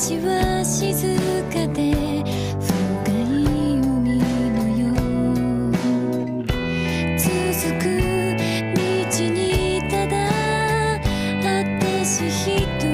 街は静かで深い海のよう。続く道にただ私一